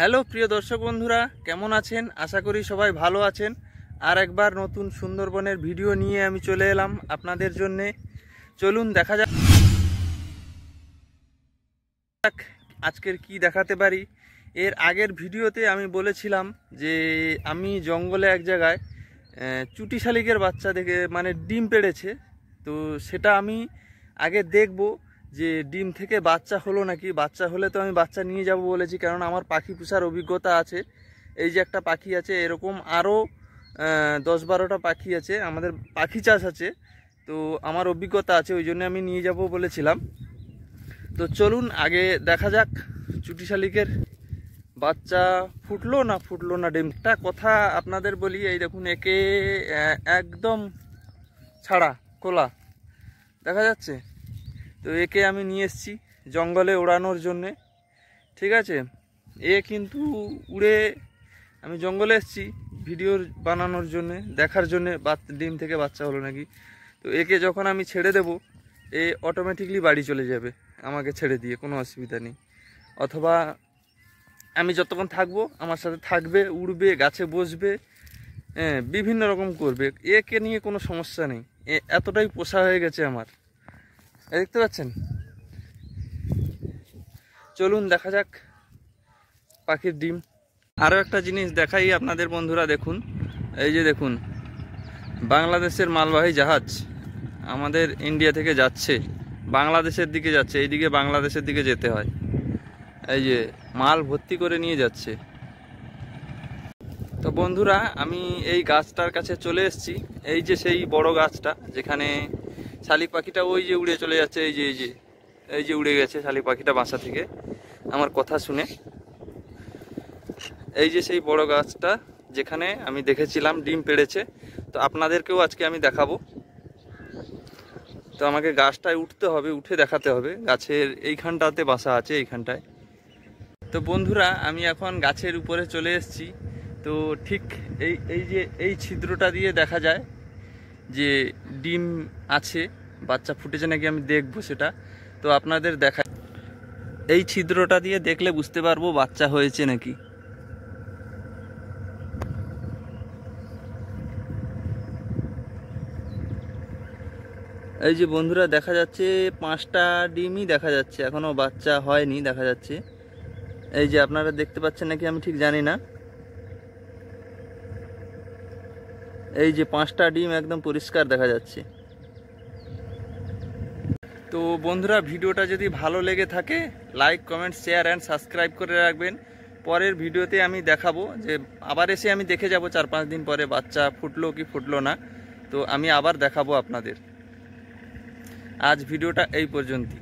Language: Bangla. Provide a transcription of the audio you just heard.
হ্যালো, প্রিয় দর্শক বন্ধুরা, কেমন আছেন? আশা করি সবাই ভালো আছেন। আর একবার নতুন সুন্দরবনের ভিডিও নিয়ে আমি চলে এলাম আপনাদের জন্যে। চলুন, দেখা যাক। আজকের কি দেখাতে পারি? এর আগের ভিডিওতে আমি বলেছিলাম যে আমি জঙ্গলে এক জায়গায় চুটি শালিকের বাচ্চা দেখে মানে ডিম পেড়েছে। তো সেটা আমি আগে দেখব। যে ডিম থেকে বাচ্চা হলো নাকি? বাচ্চা হলে তো আমি বাচ্চা নিয়ে যাব বলেছি কারণ আমার পাখি পোষার অভিজ্ঞতা আছে। এই যে একটা পাখি আছে, এরকম আরও দশ বারোটা পাখি আছে, আমাদের পাখি চাষ আছে। তো আমার অভিজ্ঞতা আছে, ওই জন্য আমি নিয়ে যাব বলেছিলাম। তো চলুন, আগে দেখা যাক চুটি শালিকের বাচ্চা ফুটলো না ফুটলো না ডিমটা কথা আপনাদের বলি, এই দেখুন, একে একদম ছাড়া, খোলা। দেখা যাচ্ছে? তো একে আমি নিয়ে এসেছি জঙ্গলে ওড়ানোর জন্যে। ঠিক আছে? এ কিন্তু উড়ে আমি জঙ্গলে এসেছি ভিডিও বানানোর জন্যে, দেখার জন্যে ডিম থেকে বাচ্চা হলো নাকি? তো একে যখন আমি ছেড়ে দেব, এ অটোমেটিকলি বাড়ি চলে যাবে, আমাকে ছেড়ে দিয়ে, কোনো অসুবিধা নেই। অথবা আমি যতক্ষণ থাকব, আমার সাথে থাকবে, উড়বে, গাছে বসবে হ্যাঁ বিভিন্ন রকম করবে। একে নিয়ে কোনো সমস্যা নেই। এতটাই পোষা হয়ে গেছে আমার। দেখতে পাচ্ছেন? চলুন দেখা যাক পাখির ডিম। আরও একটা জিনিস দেখাই আপনাদের বন্ধুরা, দেখুন। এই যে দেখুন, বাংলাদেশের মালবাহী জাহাজ আমাদের ইন্ডিয়া থেকে যাচ্ছে, বাংলাদেশের দিকে যাচ্ছে, এইদিকে বাংলাদেশের দিকে যেতে হয়। এই যে মাল ভর্তি করে নিয়ে যাচ্ছে। তো বন্ধুরা, আমি এই গাছটার কাছে চলে এসেছি। এই যে সেই বড় গাছটা, যেখানে শালিক পাখিটা ওই যে উড়ে চলে যাচ্ছে, এই যে এই যে এই যে উড়ে গেছে শালিক পাখিটা বাসা থেকে। আমার কথা শুনে। এই যে সেই বড় গাছটা, যেখানে আমি দেখেছিলাম ডিম পেড়েছে, তো আপনাদেরকেও আজকে আমি দেখাবো। তো আমাকে গাছটায় উঠতে হবে, উঠে দেখাতে হবে। গাছের এইখানটাতে বাসা আছে, এইখানটায়। তো বন্ধুরা, আমি এখন গাছের উপরে চলে এসেছি। তো ঠিক এই এই যে এই ছিদ্রটা দিয়ে দেখা যায় যে ডিম আছে, বাচ্চা ফুটেছে নাকি আমি দেখব সেটা। তো আপনাদের দেখা এই ছিদ্রটা দিয়ে দেখলে বুঝতে পারব বাচ্চা হয়েছে নাকি। এই যে বন্ধুরা, দেখা যাচ্ছে পাঁচটা ডিমই দেখা যাচ্ছে। এখনও বাচ্চা হয়নি, দেখা যাচ্ছে। এই যে আপনারা দেখতে পাচ্ছেন নাকি আমি ঠিক জানি না। এই যে পাঁচটা ডিম একদম পরিষ্কার দেখা যাচ্ছে। তো বন্ধুরা, ভিডিওটা যদি ভালো লেগে থাকে like comment share and subscribe করে রাখবেন। পরের ভিডিওতে আমি দেখাবো যে আবার এসে আমি দেখে যাব চার পাঁচ দিন পরে বাচ্চা ফুটলো কি ফুটলো না। তো আমি আবার দেখাবো আপনাদের। আজ ভিডিওটা এই পর্যন্তই।